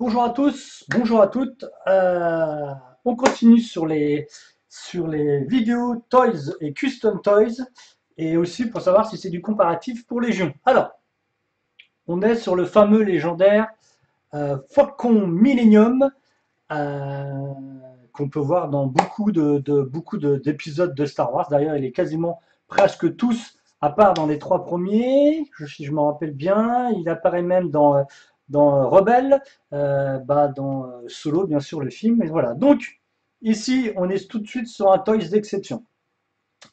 Bonjour à tous, bonjour à toutes. Euh, on continue sur les, sur les vidéos Toys et Custom Toys et aussi pour savoir si c'est du comparatif pour Légion. Alors, on est sur le fameux légendaire euh, Falcon Millennium euh, qu'on peut voir dans beaucoup de, beaucoup d'épisodes de, Star Wars. D'ailleurs, il est quasiment presque tous, à part dans les trois premiers, si je me rappelle bien. Il apparaît même dans dans Rebelle, euh, bah, dans euh, Solo, bien sûr, le film. Et voilà. Donc, ici, on est tout de suite sur un Toys d'exception.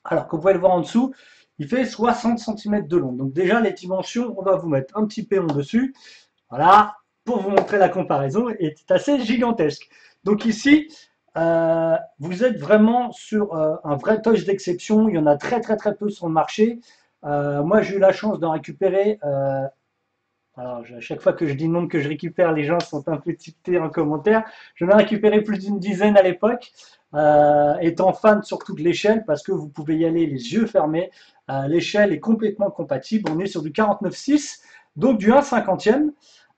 Alors, comme vous pouvez le voir en dessous, il fait 60 cm de long. Donc, déjà, les dimensions, on va vous mettre un petit péon dessus. Voilà, pour vous montrer la comparaison, est assez gigantesque. Donc, ici, euh, vous êtes vraiment sur un vrai Toys d'exception. Il y en a très, très, très peu sur le marché. moi, j'ai eu la chance d'en récupérer alors, à chaque fois que je dis nombre que je récupère, les gens sont un peu tiquetés en commentaire. Je ai récupéré plus d'une dizaine à l'époque, euh, étant fan surtout de l'échelle, parce que vous pouvez y aller les yeux fermés. Euh, l'échelle est complètement compatible. On est sur du 49.6, donc du 1 50e.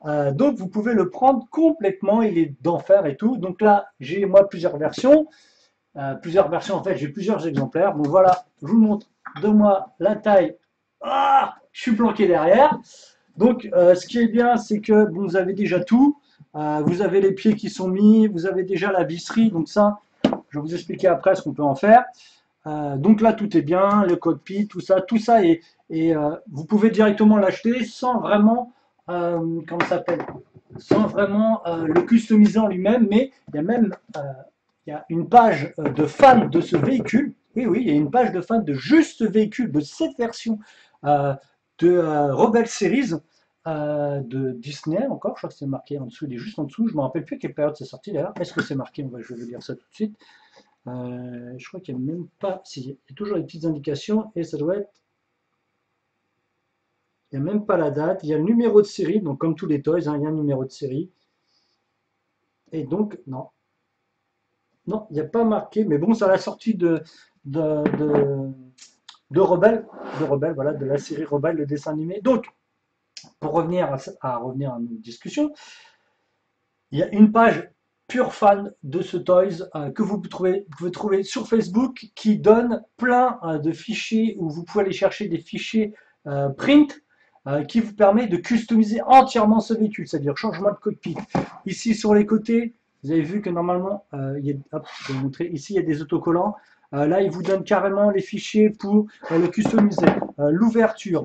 Euh, donc vous pouvez le prendre complètement, il est d'enfer et tout. Donc là, j'ai moi plusieurs versions. plusieurs versions, en fait, j'ai plusieurs exemplaires. Bon voilà, je vous montre de moi la taille. Ah, je suis planqué derrière. Donc, euh, ce qui est bien, c'est que vous avez déjà tout. Euh, vous avez les pieds qui sont mis, vous avez déjà la visserie. Donc ça, je vais vous expliquer après ce qu'on peut en faire. Euh, donc là, tout est bien, le cockpit, tout ça, tout ça et vous pouvez directement l'acheter sans vraiment, comment s'appelle, sans vraiment le customiser en lui-même. Mais il y a même, il y a une page de fans de ce véhicule. Oui, oui, il y a une page de fans de juste véhicule de cette version de euh, Series euh, de Disney encore, je crois que c'est marqué en dessous, il est juste en dessous, je ne me rappelle plus quelle période c'est sorti d'ailleurs, est-ce que c'est marqué? Je vais vous dire ça tout de suite. Euh, je crois qu'il n'y a même pas, si, il y a toujours les petites indications et ça doit être, il n'y a même pas la date, il y a le numéro de série, donc comme tous les toys, hein, il y a un numéro de série. Et donc, non. Non, il n'y a pas marqué, mais bon, c'est à la sortie de De Rebelle, voilà, de la série Rebelle, le dessin animé. Donc, pour revenir à, revenir à nos discussions, il y a une page pure fan de ce Toys euh, que vous pouvez, trouver sur Facebook qui donne plein euh, de fichiers où vous pouvez aller chercher des fichiers euh, print qui vous permet de customiser entièrement ce véhicule, c'est-à-dire changement de cockpit. Ici sur les côtés, vous avez vu que normalement, a, je vais vous montrer, ici il y a des autocollants. Euh, là, il vous donne carrément les fichiers pour euh, le customiser. Euh, l'ouverture,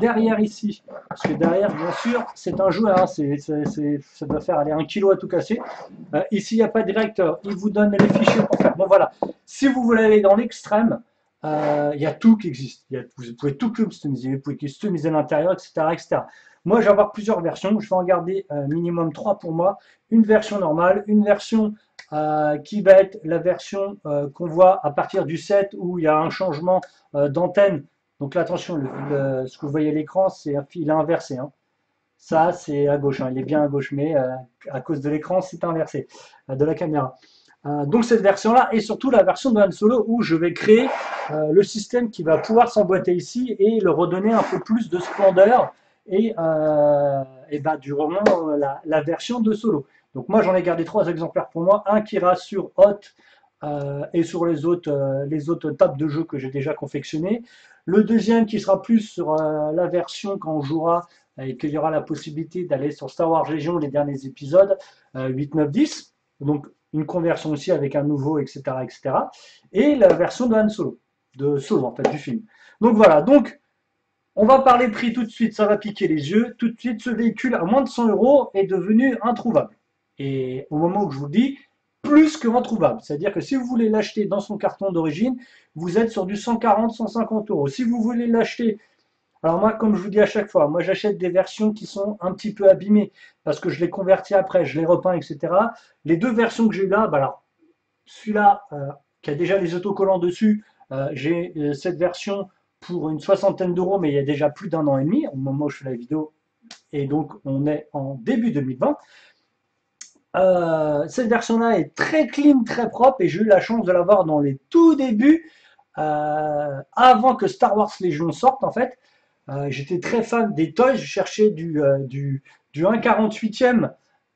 derrière ici, parce que derrière, bien sûr, c'est un jouet, hein, ça doit faire aller un kilo à tout casser. ici, il n'y a pas de directeur, il vous donne les fichiers pour faire. Bon, voilà. Si vous voulez aller dans l'extrême, il y a tout qui existe. vous pouvez tout customiser, vous pouvez customiser l'intérieur, etc., etc. Moi, je vais avoir plusieurs versions. Je vais en garder minimum trois pour moi. Une version normale, une version euh, qui va être la version euh, qu'on voit à partir du 7 où il y a un changement euh, d'antenne. Donc là, attention, ce que vous voyez à l'écran, c'est il est inversé. Hein. Ça, c'est à gauche. Hein. Il est bien à gauche, mais à cause de l'écran, c'est inversé de la caméra. donc cette version-là et surtout la version de Han Solo où je vais créer le système qui va pouvoir s'emboîter ici et le redonner un peu plus de splendeur et, et la, la, version de Solo. Donc moi j'en ai gardé trois exemplaires pour moi, un qui ira sur Hot euh, et sur les autres, euh, les autres tables de jeu que j'ai déjà confectionnées. Le deuxième qui sera plus sur euh, la version quand on jouera et qu'il y aura la possibilité d'aller sur Star Wars Légion, les derniers épisodes, 8, 9, 10. Donc une conversion aussi avec un nouveau, etc. etc. Et la version de Han Solo, de Solo en fait, du film. Donc voilà, donc on va parler prix tout de suite, ça va piquer les yeux. Tout de suite, ce véhicule à moins de 100 euros est devenu introuvable. Et au moment où je vous dis, plus que introuvable. C'est-à-dire que si vous voulez l'acheter dans son carton d'origine, vous êtes sur du 140-150 euros. Si vous voulez l'acheter, alors moi, comme je vous dis à chaque fois, moi j'achète des versions qui sont un petit peu abîmées parce que je les convertis après, je les repeins, etc. Les deux versions que j'ai là, bah alors, celui-là euh, qui a déjà les autocollants dessus, euh, j'ai euh, cette version pour une soixantaine d'euros, mais il y a déjà plus d'un an et demi au moment où je fais la vidéo. Et donc, on est en début 2020. Euh, cette version-là est très clean, très propre, et j'ai eu la chance de l'avoir dans les tout débuts, euh, avant que Star Wars Legion sorte, en fait. Euh, j'étais très fan des toys, je cherchais du, du, du 1,48e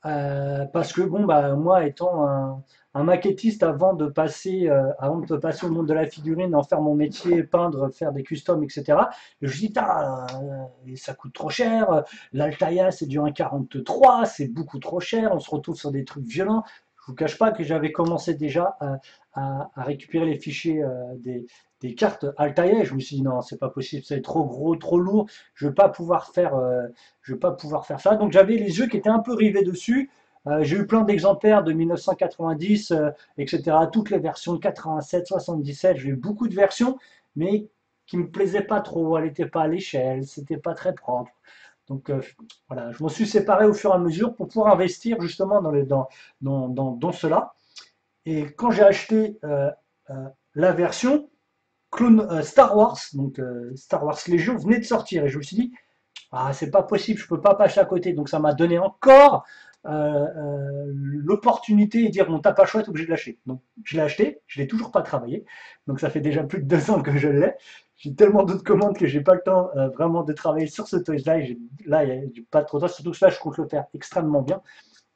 Euh, parce que bon, bah, moi étant un, maquettiste avant de passer, euh, avant de passer au monde de la figurine, en faire mon métier, peindre, faire des customs, etc. je dis, euh, ça coûte trop cher. L'Altaïa, c'est du 1,43, c'est beaucoup trop cher. On se retrouve sur des trucs violents. Je vous cache pas que j'avais commencé déjà à, récupérer les fichiers des, cartes Altaïa. Je me suis dit non, c'est pas possible, c'est trop gros, trop lourd. Je vais pas pouvoir faire, euh, je vais pas pouvoir faire ça. Donc j'avais les yeux qui étaient un peu rivés dessus. Euh, j'ai eu plein d'exemplaires de 1990, etc. Toutes les versions 87, 77. J'ai eu beaucoup de versions, mais qui me plaisaient pas trop. Elle n'était pas à l'échelle, c'était pas très propre. Donc euh, voilà, je m'en suis séparé au fur et à mesure pour pouvoir investir justement dans, dans, dans, dans, cela. Et quand j'ai acheté la version, Clone euh, Star Wars, donc euh, Star Wars Légion, venait de sortir. Et je me suis dit, ah, c'est pas possible, je peux pas passer à côté. Donc ça m'a donné encore euh, l'opportunité de dire, le choix, t'es obligé de lâcher. Donc je l'ai acheté, je l'ai toujours pas travaillé. Donc ça fait déjà plus de deux ans que je l'ai. J'ai tellement d'autres commandes que j'ai pas le temps vraiment de travailler sur ce toys là. Là, il n'y a pas trop de temps, surtout que là, je compte le faire extrêmement bien.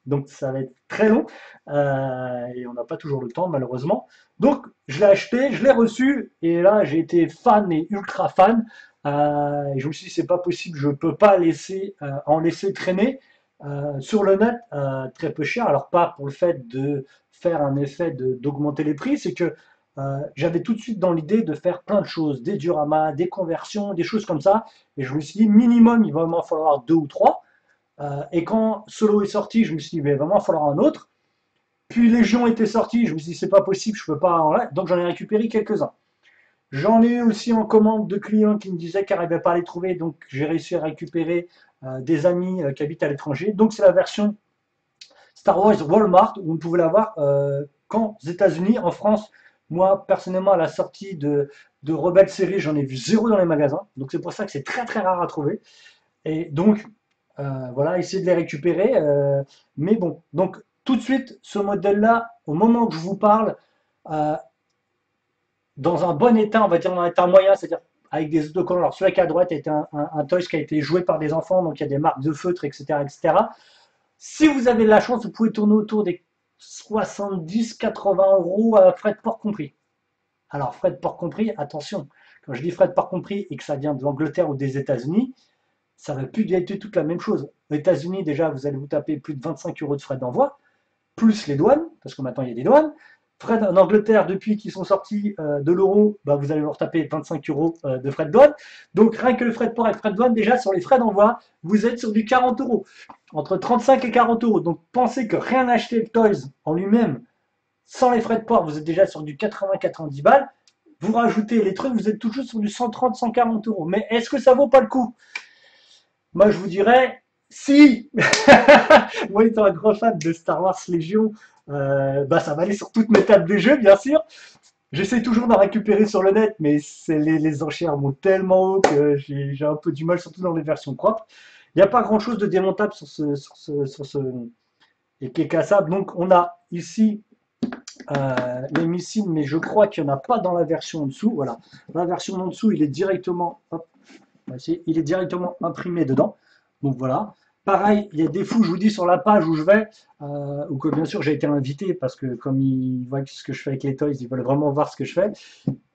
Donc ça va être très long euh, et on n'a pas toujours le temps malheureusement. Donc je l'ai acheté, je l'ai reçu et là j'ai été fan et ultra fan. Euh, et je me suis dit c'est pas possible, je peux pas laisser euh, en laisser traîner sur le net très peu cher. Alors pas pour le fait de faire un effet d'augmenter les prix, c'est que j'avais tout de suite dans l'idée de faire plein de choses, des dioramas, des conversions, des choses comme ça. Et je me suis dit minimum il va m'en falloir deux ou trois. Euh, et quand Solo est sorti, je me suis dit, mais vraiment, il va falloir un autre. Puis Légion était sorti, je me suis dit, c'est pas possible, je peux pas. En... Donc j'en ai récupéré quelques-uns. J'en ai eu aussi en commande de clients qui me disaient qu'ils n'arrivaient pas à les trouver, donc j'ai réussi à récupérer euh, des amis euh, qui habitent à l'étranger. Donc c'est la version Star Wars Walmart où on pouvait l'avoir qu'aux États-Unis. En France, moi personnellement, à la sortie de, de Rebelle Série, j'en ai vu zéro dans les magasins. Donc c'est pour ça que c'est très très rare à trouver. Et donc euh, voilà, essayer de les récupérer. Euh, mais bon, donc tout de suite, ce modèle-là, au moment que je vous parle, euh, dans un bon état, on va dire dans un état moyen, c'est-à-dire avec des autocollants. Alors celui qui à droite est un, un, toys qui a été joué par des enfants, donc il y a des marques de feutre, etc., etc. Si vous avez de la chance, vous pouvez tourner autour des 70-80 euros à frais de port compris. Alors frais de port compris, attention, quand je dis frais de port compris et que ça vient de l'Angleterre ou des États-Unis, ça va plus être toute la même chose. Aux États-Unis, déjà, vous allez vous taper plus de 25 euros de frais d'envoi, plus les douanes, parce que maintenant il y a des douanes. En Angleterre, depuis qu'ils sont sortis euh, de l'euro, bah, vous allez leur taper 25 euros euh, de frais de douane. Donc rien que le frais de port et le frais de douane, déjà sur les frais d'envoi, vous êtes sur du 40 euros. Entre 35 et 40 euros. Donc pensez que rien acheter le Toys en lui-même, sans les frais de port, vous êtes déjà sur du 80-90 balles. Vous rajoutez les trucs, vous êtes toujours sur du 130-140 euros. Mais est-ce que ça vaut pas le coup? Moi, je vous dirais, si Moi, étant un grand fan de Star Wars Légion, euh, bah, ça va aller sur toutes mes tables de jeu, bien sûr. J'essaie toujours d'en récupérer sur le net, mais les, enchères montent tellement haut que j'ai un peu du mal, surtout dans les versions propres. Il n'y a pas grand-chose de démontable sur ce, et qui est cassable. Donc, on a ici euh, les missiles, mais je crois qu'il n'y en a pas dans la version en dessous. Voilà, la version en dessous, il est directement, hop, il est directement imprimé dedans. Donc voilà. Pareil, il y a des fous, je vous dis, sur la page où je vais, euh, ou que bien sûr j'ai été invité parce que comme ils voient ce que je fais avec les toys, ils veulent vraiment voir ce que je fais.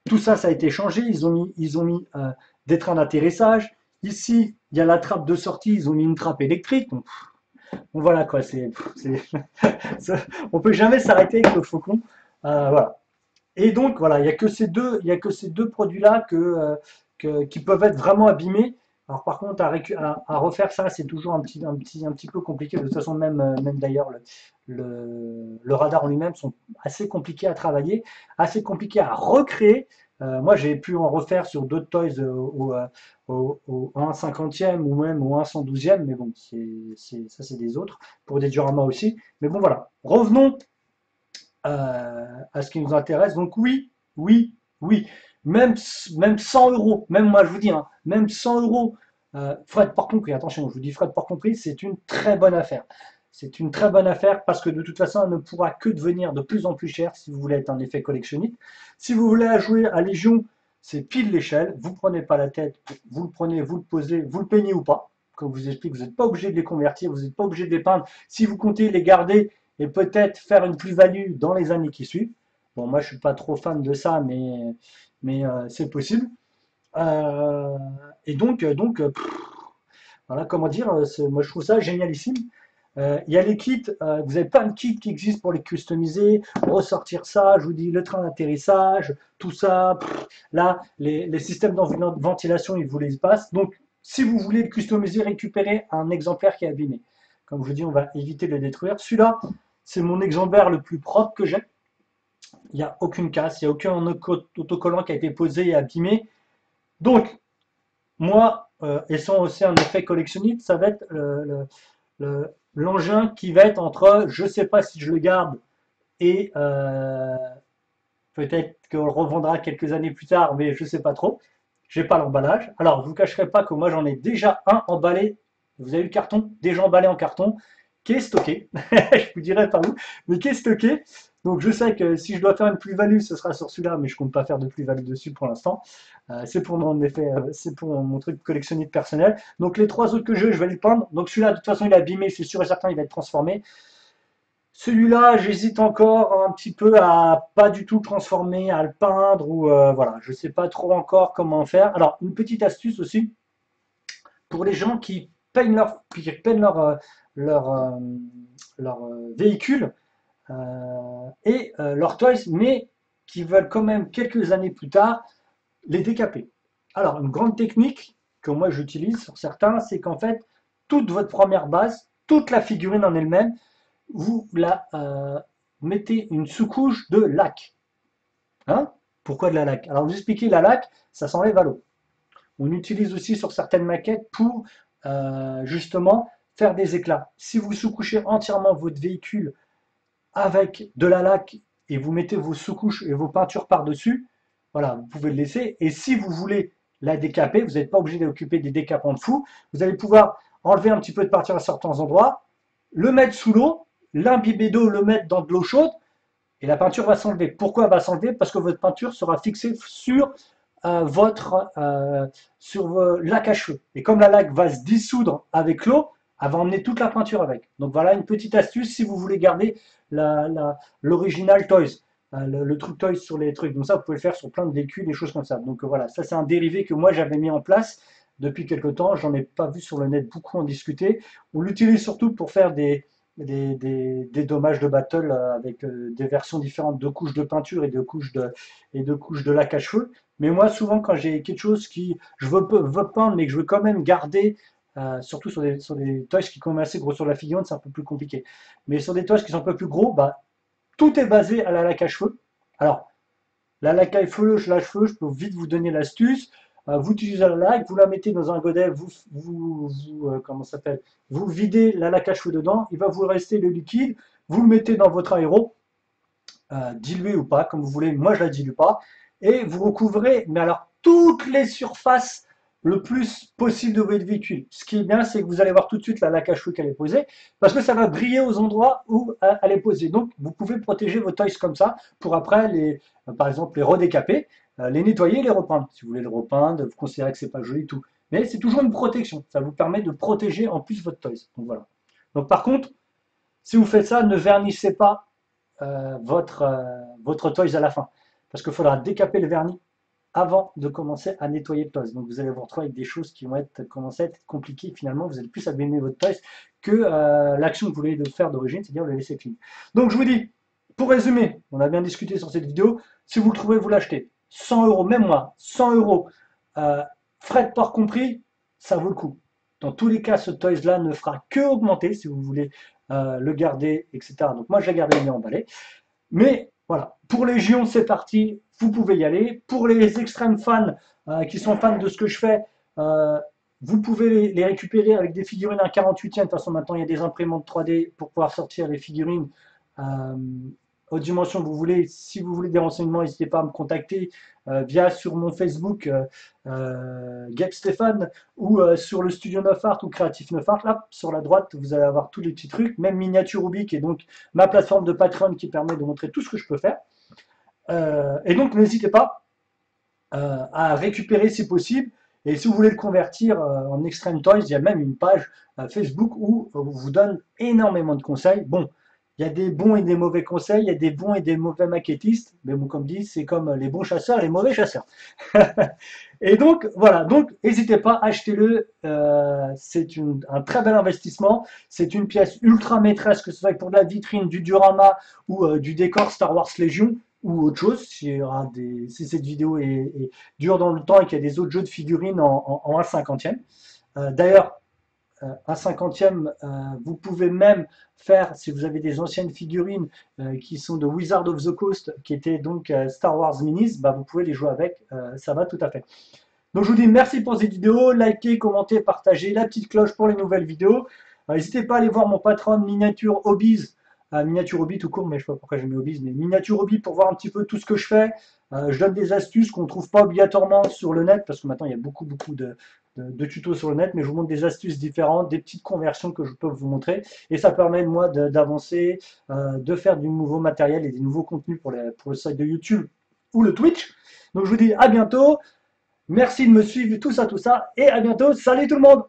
Tout ça, ça a été changé. Ils ont mis, euh, des trains d'atterrissage. Ici, il y a la trappe de sortie. Ils ont mis une trappe électrique. Donc, voilà quoi. C'est, on peut jamais s'arrêter avec le faucon. Euh, voilà. Et donc voilà, il n'y a que ces deux, il y a que ces deux produits là que qui peuvent être vraiment abîmés. Alors par contre, à, refaire ça, c'est toujours un petit, un, petit, un petit peu compliqué. De toute façon, même, euh, même d'ailleurs, le, radar en lui-même sont assez compliqués à travailler, assez compliqués à recréer. Euh, moi, j'ai pu en refaire sur d'autres toys au, au, au, 1 50e ou même au 1 112e, mais bon, c'est, ça c'est des autres, pour des dioramas aussi. Mais bon, voilà. Revenons euh, à ce qui nous intéresse. Donc oui, oui, oui même, même 100 euros, même moi je vous dis, hein, même 100 euros, euh, de port compris, attention, je vous dis de port compris, c'est une très bonne affaire. C'est une très bonne affaire parce que de toute façon, elle ne pourra que devenir de plus en plus cher si vous voulez être un effet collectionniste. Si vous voulez jouer à Légion, c'est pile l'échelle. Vous prenez pas la tête, vous le prenez, vous le posez, vous le peignez ou pas. comme je vous explique, vous n'êtes pas obligé de les convertir, vous n'êtes pas obligé de les peindre. Si vous comptez les garder et peut-être faire une plus-value dans les années qui suivent. Bon, moi, je suis pas trop fan de ça, mais, mais euh, c'est possible. Euh, et donc, donc voilà, comment dire, moi, je trouve ça génialissime. il y a les kits, vous n'avez pas un kit qui existe pour les customiser, ressortir ça, je vous dis le train d'atterrissage, tout ça. là, les, les systèmes de ventilation, ils vous les passent. Donc, si vous voulez le customiser, récupérer un exemplaire qui est abîmé. Comme je vous dis, on va éviter de le détruire. Celui-là, c'est mon exemplaire le plus propre que j'ai. Il n'y a aucune casse, il n'y a aucun autocollant qui a été posé et abîmé. Donc, moi, euh, et sans aussi un effet collectionniste, ça va être l'engin qui va être entre je ne sais pas si je le garde et euh, peut-être qu'on le revendra quelques années plus tard, mais je ne sais pas trop j'ai pas l'emballage. Alors, je vous cacherai pas que moi, j'en ai déjà un emballé. Vous avez le carton, déjà emballé en carton, qui est stocké? je vous dirai pas où, mais qui est stocké? Donc, je sais que si je dois faire une plus-value, ce sera sur celui-là, mais je compte pas faire de plus-value dessus pour l'instant. Euh, c'est pour mon effet, euh, c'est pour mon truc collectionniste personnel. Donc, les trois autres que j'ai, je vais les peindre. Donc, celui-là, de toute façon, il est abîmé, je suis sûr et certain, il va être transformé. Celui-là, j'hésite encore un petit peu à pas du tout transformer, à le peindre ou euh, voilà, je sais pas trop encore comment faire. Alors, une petite astuce aussi pour les gens qui peignent leur, qui peignent leur, euh, leur, leur véhicule et leur toys, mais qui veulent quand même quelques années plus tard les décaper. Alors, une grande technique que moi j'utilise sur certains, c'est qu'en fait, toute votre première base, toute la figurine en elle-même, vous la euh, mettez une sous-couche de lac. Hein? Pourquoi de la lac? Alors vous expliquez la lac, ça s'enlève à l'eau. On utilise aussi sur certaines maquettes pour euh, justement faire des éclats. Si vous sous-couchez entièrement votre véhicule avec de la lac et vous mettez vos sous-couches et vos peintures par-dessus, voilà, vous pouvez le laisser. Et si vous voulez la décaper, vous n'êtes pas obligé d'occuper des décapants de fou. Vous allez pouvoir enlever un petit peu de peinture à certains endroits, le mettre sous l'eau l'imbiber d'eau, le mettre dans de l'eau chaude, et la peinture va s'enlever. Pourquoi elle va s'enlever? Parce que votre peinture sera fixée sur euh, votre euh, sur à cheveux. Et comme la laque va se dissoudre avec l'eau, va emmener toute la peinture avec. Donc voilà une petite astuce si vous voulez garder l'original Toys. Euh, le, truc Toys sur les trucs. Donc ça, vous pouvez le faire sur plein de véhicules, des choses comme ça. Donc voilà, ça c'est un dérivé que moi j'avais mis en place depuis quelques temps. J'en ai pas vu sur le net beaucoup en discuter. On l'utilise surtout pour faire des, dommages de battle euh, avec euh, des versions différentes de couches de peinture et de couches de, et lac à cheveux. Mais moi, souvent, quand j'ai quelque chose qui je veux, peindre, mais que je veux quand même garder, euh, surtout sur des, sur des toys qui sont assez gros sur la figurine, c'est un peu plus compliqué. Mais sur des toys qui sont un peu plus gros, bah, tout est basé à la lac à cheveux. Alors, la lac à cheveux, la cheveux, je peux vite vous donner l'astuce. Euh, vous utilisez la laque, vous la mettez dans un godet, vous, vous, euh, comment s'appelle, vous videz la laque à cheveux dedans, il va vous rester le liquide, vous le mettez dans votre aéro, dilué ou pas, comme vous voulez, moi je la dilue pas, et vous recouvrez, mais alors toutes les surfaces le plus possible de votre véhicule. Ce qui est bien, c'est que vous allez voir tout de suite la laque à cheveux qu'elle est posée, parce que ça va briller aux endroits où elle est posée. Donc, vous pouvez protéger vos toys comme ça, pour après, les, par exemple, les redécaper. Euh, les nettoyer et les repeindre. Si vous voulez le repeindre, vous considérez que c'est pas joli tout. Mais c'est toujours une protection. Ça vous permet de protéger en plus votre toys. Donc voilà. Donc par contre, si vous faites ça, ne vernissez pas euh, votre, euh, votre toys à la fin. Parce qu'il faudra décaper le vernis avant de commencer à nettoyer le toys. Donc vous allez vous retrouver avec des choses qui vont être, commencer à être compliquées. Finalement, vous allez plus abîmer votre toys que l'action que vous voulez faire d'origine, c'est-à-dire le laisser finir. Donc je vous dis, pour résumer, on a bien discuté sur cette vidéo, si vous le trouvez, vous l'achetez. 100 euros, même moi, 100 euros, euh, frais de port compris, ça vaut le coup. Dans tous les cas, ce toys-là ne fera que augmenter si vous voulez euh, le garder, etc. Donc moi, j'ai gardé, il est emballé. Mais voilà, pour les Légion, c'est parti, vous pouvez y aller. Pour les extrêmes fans euh, qui sont fans de ce que je fais, vous pouvez les, récupérer avec des figurines à 48e. De toute façon, maintenant, il y a des imprimantes 3D pour pouvoir sortir les figurines aux dimensions que vous voulez. Si vous voulez des renseignements, n'hésitez pas à me contacter euh, via sur mon Facebook euh, euh Stéphane ou sur le Studio 9 Art ou Creative 9 Art. Là, sur la droite, vous allez avoir tous les petits trucs, même Miniature Rubik et donc ma plateforme de Patreon qui permet de montrer tout ce que je peux faire. et donc, n'hésitez pas à récupérer si possible. Et si vous voulez le convertir en Extreme Toys, il y a même une page Facebook où on vous donne énormément de conseils. Bon, il y a des bons et des mauvais conseils, il y a des bons et des mauvais maquettistes, mais bon, comme dit, c'est comme les bons chasseurs et les mauvais chasseurs. et donc, voilà, donc n'hésitez pas, achetez-le, euh, c'est un très bel investissement, c'est une pièce ultra maîtresse, que ce soit pour la vitrine, du diorama ou euh, du décor Star Wars Legion ou autre chose, si, cette vidéo est, dure dans le temps et qu'il y a des autres jeux de figurines en, en, 1 cinquantième. Euh, d'ailleurs, euh, un cinquantième, euh, vous pouvez même faire, si vous avez des anciennes figurines euh, qui sont de Wizard of the Coast, qui étaient donc Star Wars Minis, bah, vous pouvez les jouer avec, ça va tout à fait. Donc je vous dis merci pour cette vidéo, likez, commentez, partagez, la petite cloche pour les nouvelles vidéos. N'hésitez pas à aller voir mon patron Miniature Hobbies, Miniature Hobby tout court, mais je sais pas pourquoi j'ai mis Hobbies, mais Miniature Hobby pour voir un petit peu tout ce que je fais. je donne des astuces qu'on ne trouve pas obligatoirement sur le net, parce que maintenant il y a beaucoup beaucoup de, de, tutos sur le net, mais je vous montre des astuces différentes, des petites conversions que je peux vous montrer. Et ça permet moi d'avancer, euh, de faire du nouveau matériel et des nouveaux contenus pour, pour le site de YouTube ou le Twitch. Donc je vous dis à bientôt. Merci de me suivre, tout ça, tout ça. Et à bientôt. Salut tout le monde